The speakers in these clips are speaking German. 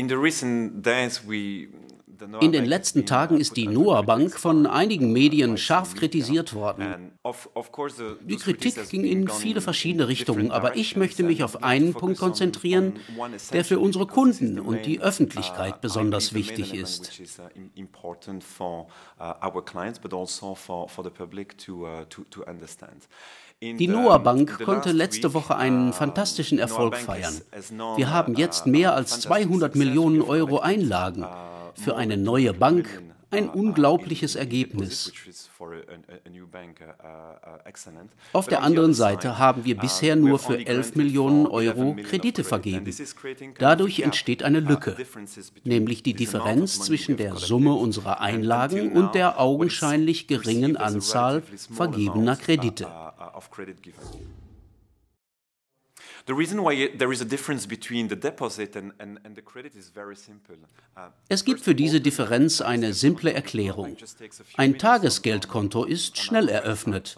In the recent days we in den letzten Tagen ist die Noah Bank von einigen Medien scharf kritisiert worden. Die Kritik ging in viele verschiedene Richtungen, aber ich möchte mich auf einen Punkt konzentrieren, der für unsere Kunden und die Öffentlichkeit besonders wichtig ist. Die Noah Bank konnte letzte Woche einen fantastischen Erfolg feiern. Wir haben jetzt mehr als 200 Millionen Euro Einlagen. Für eine neue Bank ein unglaubliches Ergebnis. Auf der anderen Seite haben wir bisher nur für 11 Millionen Euro Kredite vergeben. Dadurch entsteht eine Lücke, nämlich die Differenz zwischen der Summe unserer Einlagen und der augenscheinlich geringen Anzahl vergebener Kredite. Es gibt für diese Differenz eine simple Erklärung. Ein Tagesgeldkonto ist schnell eröffnet.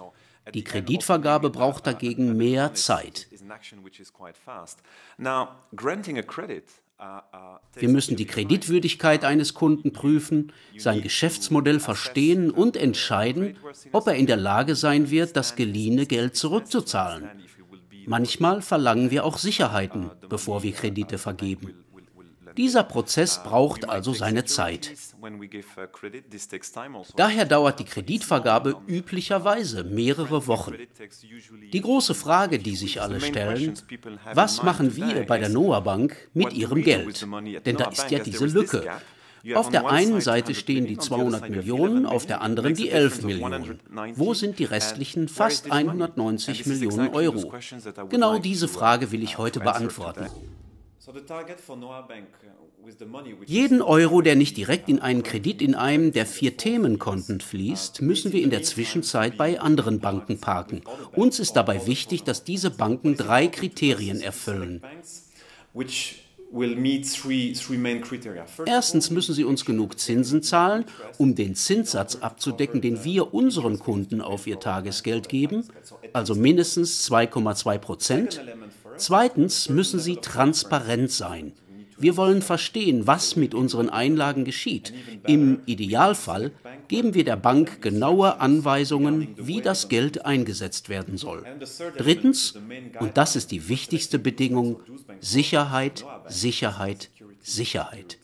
Die Kreditvergabe braucht dagegen mehr Zeit. Uh, uh, Wir müssen die Kreditwürdigkeit eines Kunden prüfen, sein Geschäftsmodell verstehen und entscheiden, ob er in der Lage sein wird, das geliehene Geld zurückzuzahlen. Manchmal verlangen wir auch Sicherheiten, bevor wir Kredite vergeben. Dieser Prozess braucht also seine Zeit. Daher dauert die Kreditvergabe üblicherweise mehrere Wochen. Die große Frage, die sich alle stellen, was machen wir bei der Noah Bank mit ihrem Geld? Denn da ist ja diese Lücke. Auf der einen Seite stehen die 200 Millionen, auf der anderen die 11 Millionen. Wo sind die restlichen fast 190 Millionen Euro? Genau diese Frage will ich heute beantworten. Jeden Euro, der nicht direkt in einen Kredit in einem der vier Themenkonten fließt, müssen wir in der Zwischenzeit bei anderen Banken parken. Uns ist dabei wichtig, dass diese Banken drei Kriterien erfüllen. Erstens müssen sie uns genug Zinsen zahlen, um den Zinssatz abzudecken, den wir unseren Kunden auf ihr Tagesgeld geben, also mindestens 2,2 Prozent. Zweitens müssen sie transparent sein. Wir wollen verstehen, was mit unseren Einlagen geschieht. Im Idealfall geben wir der Bank genaue Anweisungen, wie das Geld eingesetzt werden soll. Drittens, und das ist die wichtigste Bedingung, Sicherheit, Sicherheit, Sicherheit.